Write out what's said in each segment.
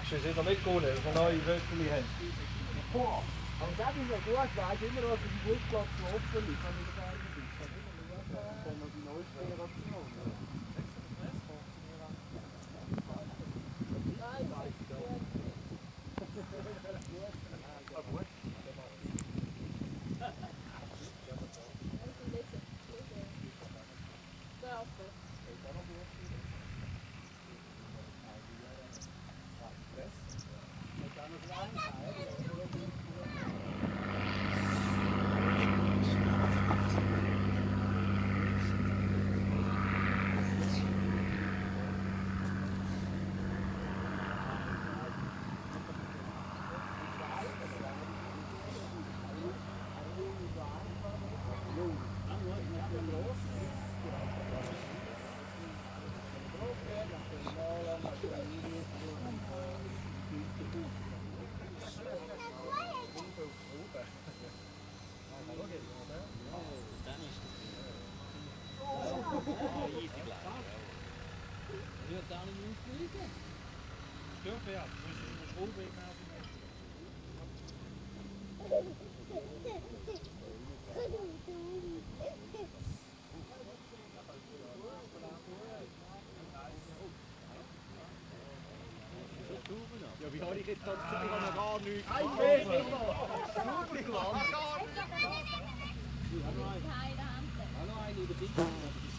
ze zit al niet kolen, van nou je weet van die heen. Boah, dat is is ja gut, weil ich immer aus ik Dan die easy glide. Doe dat dan in je Stop Stil ja, dus je de schoolbeek na te Ja, wie har ikke tatt til å ha nu? Nei, jeg vet ikke! Snorkland! Nei, det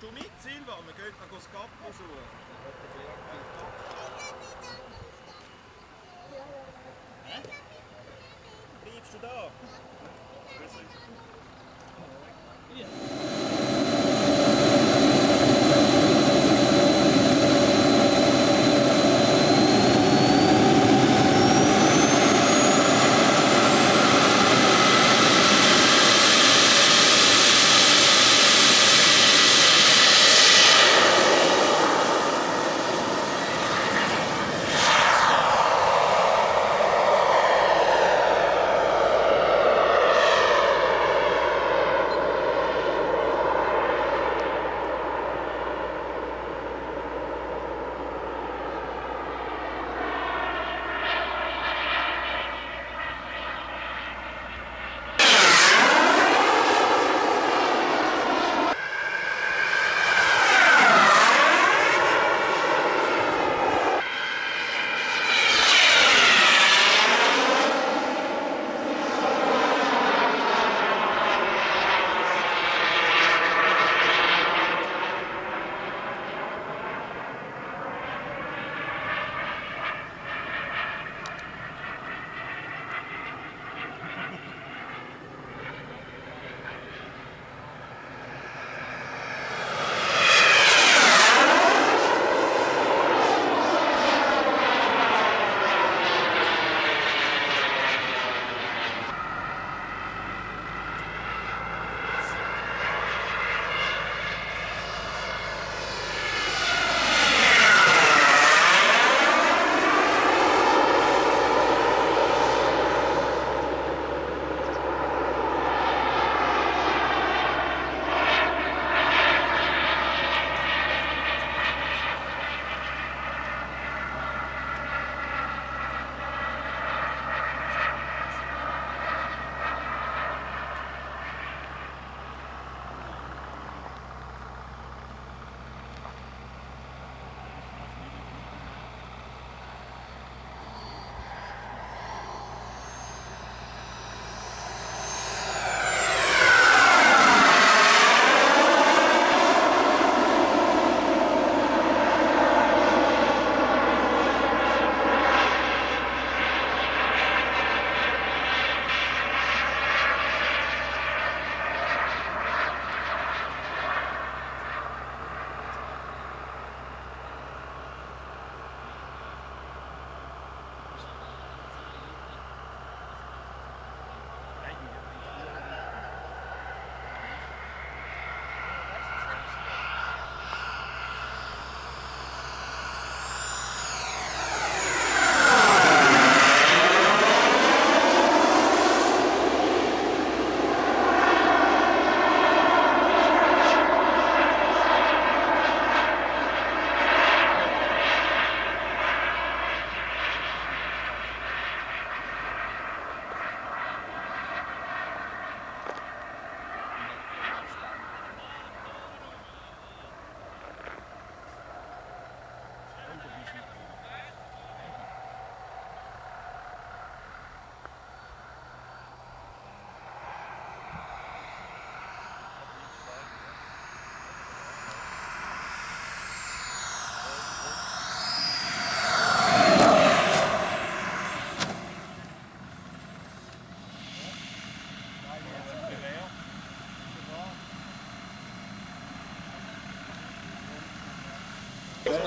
Kommst du mit, Silva? Wir gehen noch das Gappo suchen.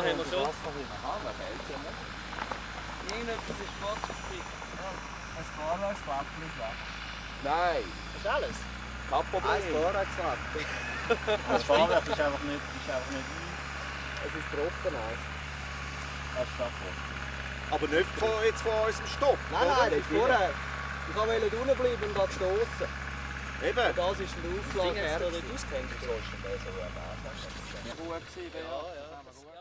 haben wir schon. Irgendetwas ist Wasserspiegel. Ein Fahrwerkswappen ist weg. Nein. Das ist alles? Kein Problem. Ein Fahrwerkswappen. das Fahrwerk ist einfach nicht, ist einfach nicht Es ist trocken aus. Das ist trocken. Aber nicht von, jetzt von unserem Stopp. Nein, nein, nicht vorher. Ich wollte unten bleiben und gerade stoßen. Eben. Und das ist ein Aufschlag. Das Ding hast du nicht ausgehängt. Das war es besser. Ja, gut gewesen. Ja, ja.